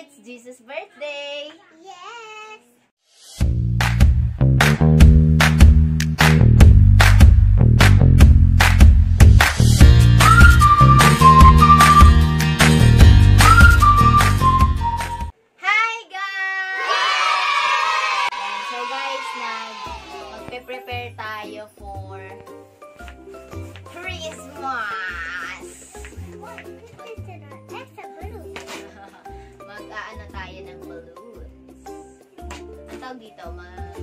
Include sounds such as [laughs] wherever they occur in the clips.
It's Jesus' birthday! Yes! Hi guys! Ayan, so guys, nag magpe-prepare tayo for Christmas! Mag-aano tayo ng balloons. Ang tawag dito, mag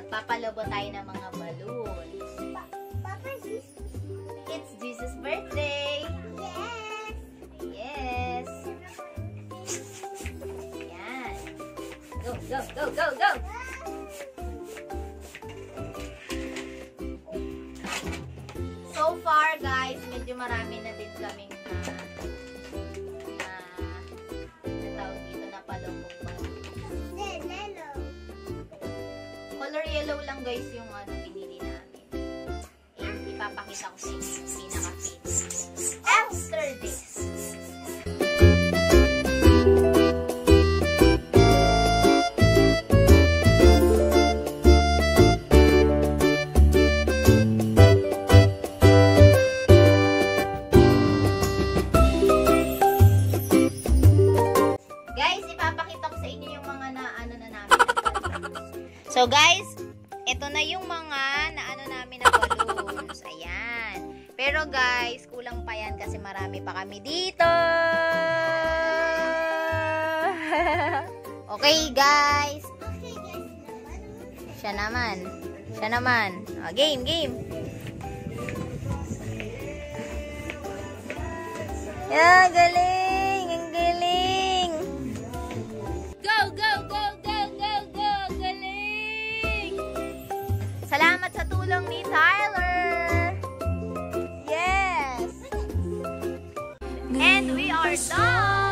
nagpapalobo tayo ng mga balloons. Pa- Papa, this It's Jesus' birthday! Yes! Yes! Yan. Go, go, go, go, go! So far, guys, medyo marami na din kaming na lang guys yung ano pinili namin. Eh, ipapakita ko sa inyo yung pinaka-favorite. After this. So guys, ito na yung mga na ano namin na balloons. Ayan. Pero guys, kulang pa yan kasi marami pa kami dito. [laughs] okay guys. Siya naman. Siya naman. O, game, game. Yeah, galing! Tulong ni Tyler! Yes! And we are done!